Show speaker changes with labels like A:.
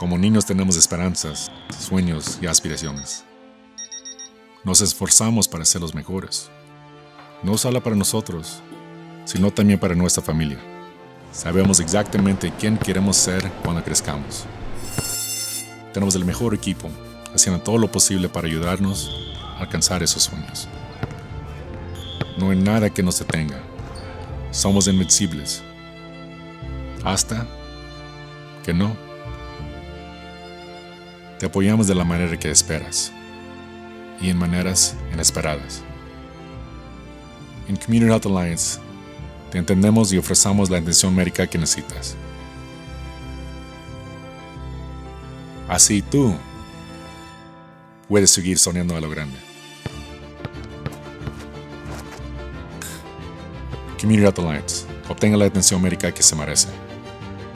A: Como niños tenemos esperanzas, sueños y aspiraciones. Nos esforzamos para ser los mejores. No solo para nosotros, sino también para nuestra familia. Sabemos exactamente quién queremos ser cuando crezcamos. Tenemos el mejor equipo, haciendo todo lo posible para ayudarnos a alcanzar esos sueños. No hay nada que nos detenga. Somos invencibles. Hasta que no. Te apoyamos de la manera que esperas y en maneras inesperadas. En Community Health Alliance te entendemos y ofrecemos la atención médica que necesitas. Así tú puedes seguir soñando a lo grande. Community Health Alliance. Obtenga la atención médica que se merece.